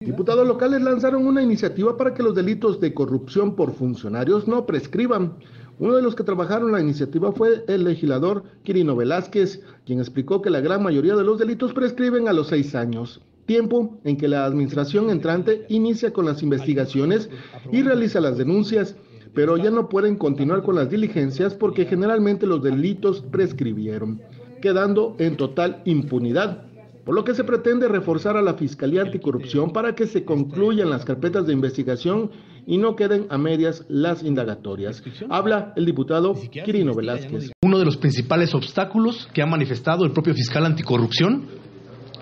Diputados locales lanzaron una iniciativa para que los delitos de corrupción por funcionarios no prescriban. Uno de los que trabajaron la iniciativa fue el legislador Quirino Velázquez, quien explicó que la gran mayoría de los delitos prescriben a los seis años, tiempo en que la administración entrante inicia con las investigaciones y realiza las denuncias, pero ya no pueden continuar con las diligencias porque generalmente los delitos prescribieron, quedando en total impunidad por lo que se pretende reforzar a la Fiscalía Anticorrupción para que se concluyan las carpetas de investigación y no queden a medias las indagatorias. Habla el diputado Quirino Velázquez. Uno de los principales obstáculos que ha manifestado el propio fiscal anticorrupción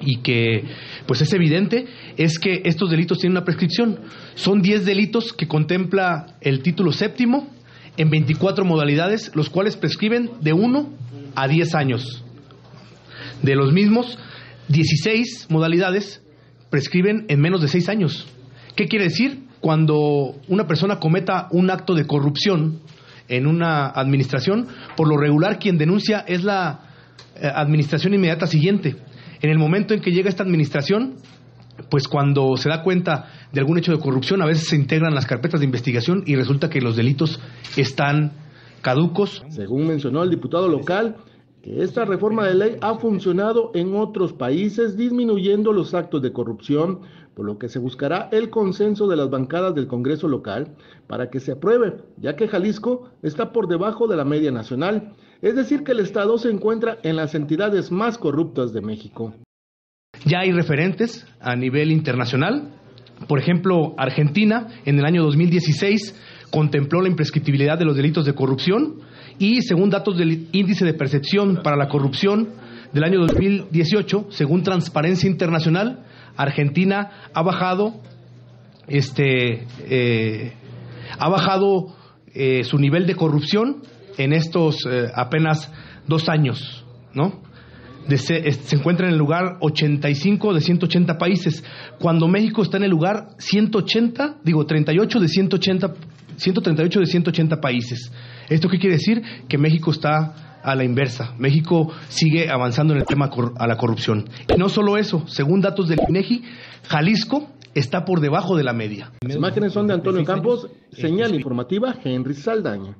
y que pues es evidente es que estos delitos tienen una prescripción. Son 10 delitos que contempla el título séptimo en 24 modalidades, los cuales prescriben de 1 a 10 años. De los mismos, 16 modalidades prescriben en menos de 6 años. ¿Qué quiere decir? Cuando una persona cometa un acto de corrupción en una administración, por lo regular quien denuncia es la eh, administración inmediata siguiente. En el momento en que llega esta administración, pues cuando se da cuenta de algún hecho de corrupción, a veces se integran las carpetas de investigación y resulta que los delitos están caducos. Según mencionó el diputado local, que esta reforma de ley ha funcionado en otros países disminuyendo los actos de corrupción, por lo que se buscará el consenso de las bancadas del Congreso local para que se apruebe, ya que Jalisco está por debajo de la media nacional, es decir, que el Estado se encuentra en las entidades más corruptas de México. Ya hay referentes a nivel internacional. Por ejemplo, Argentina en el año 2016 contempló la imprescriptibilidad de los delitos de corrupción y según datos del índice de percepción para la corrupción del año 2018, según Transparencia Internacional, Argentina ha bajado este eh, ha bajado eh, su nivel de corrupción en estos eh, apenas dos años, ¿no? Se, encuentra en el lugar 85 de 180 países, cuando México está en el lugar 180, digo 38 de 180, 138 de 180 países. ¿Esto qué quiere decir? Que México está a la inversa. México sigue avanzando en el tema a la corrupción. Y no solo eso, según datos del INEGI, Jalisco está por debajo de la media. Las imágenes son de Antonio Campos, señal informativa Henry Saldaña.